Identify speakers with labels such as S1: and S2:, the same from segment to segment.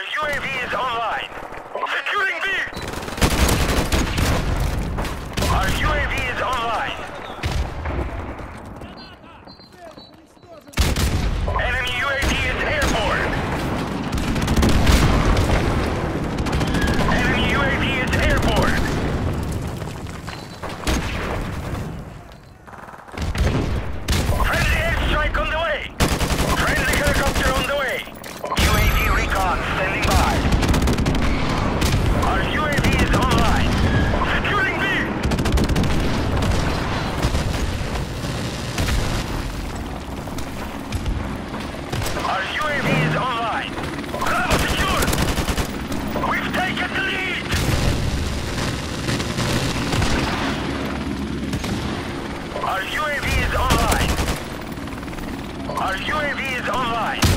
S1: Our UAV is online. Online.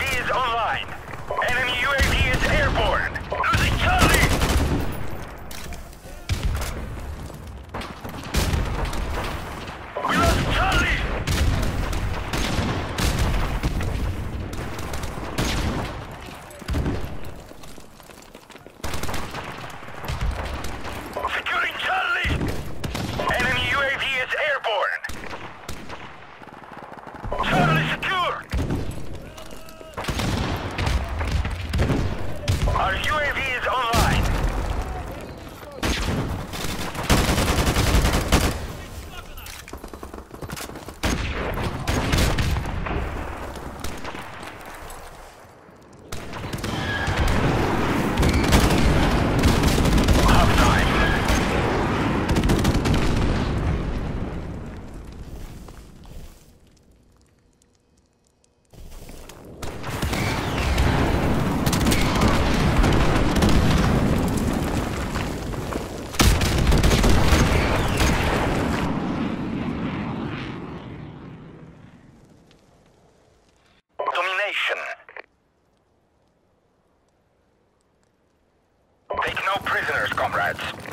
S1: is on no prisoners, comrades.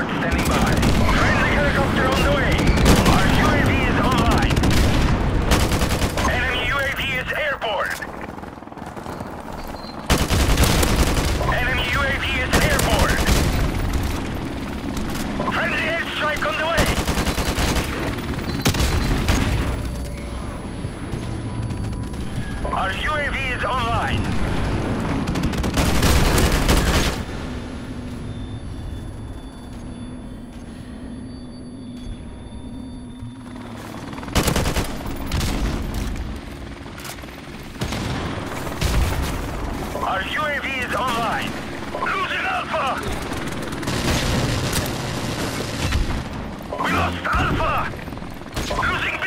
S1: Escort standing by. Our UAV is online. Losing Alpha! We lost Alpha! Losing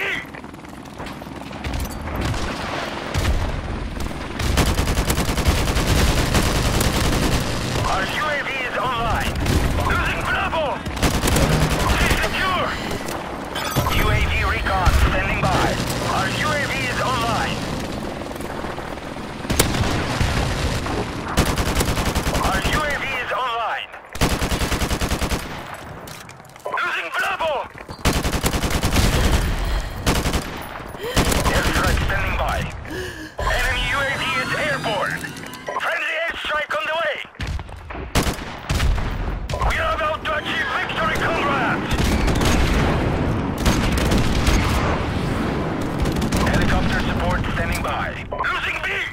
S1: Losing B!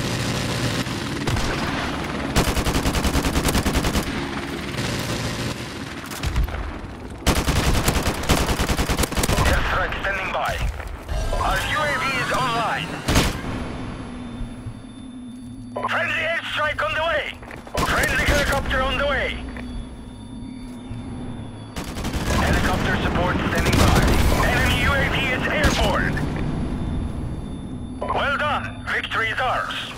S1: strike on the way! Friendly helicopter on the way! Helicopter support standing by. Enemy UAV is airborne! Well done! Victory is ours!